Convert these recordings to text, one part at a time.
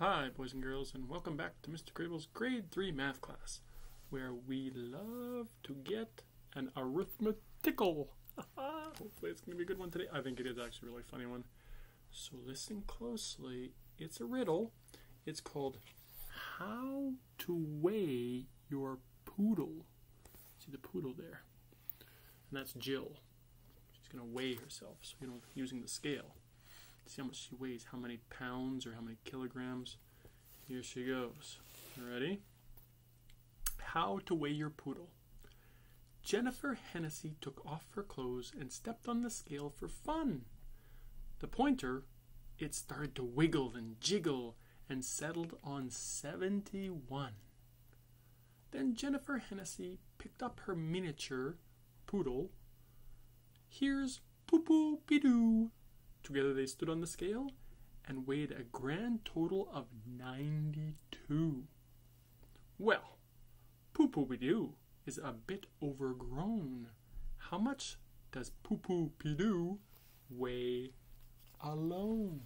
Hi, boys and girls, and welcome back to Mr. Grabill's Grade 3 math class, where we love to get an arithmetical. Hopefully, it's going to be a good one today. I think it is actually a really funny one. So, listen closely. It's a riddle. It's called How to Weigh Your Poodle. See the poodle there? And that's Jill. She's going to weigh herself, so you know, using the scale see how much she weighs, how many pounds or how many kilograms. Here she goes. Ready? How to weigh your poodle. Jennifer Hennessy took off her clothes and stepped on the scale for fun. The pointer, it started to wiggle and jiggle and settled on 71. Then Jennifer Hennessy picked up her miniature poodle. Here's Poo Poo Bidoo Together they stood on the scale and weighed a grand total of 92. Well, Poo Poo Pidoo is a bit overgrown. How much does Poo Poo Pidoo weigh alone?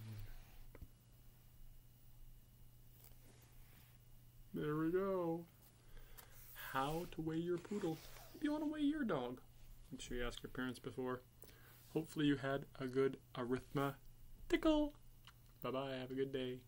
There we go. How to weigh your poodle. If you want to weigh your dog, make sure you ask your parents before. Hopefully, you had a good arithmetical. Bye bye. Have a good day.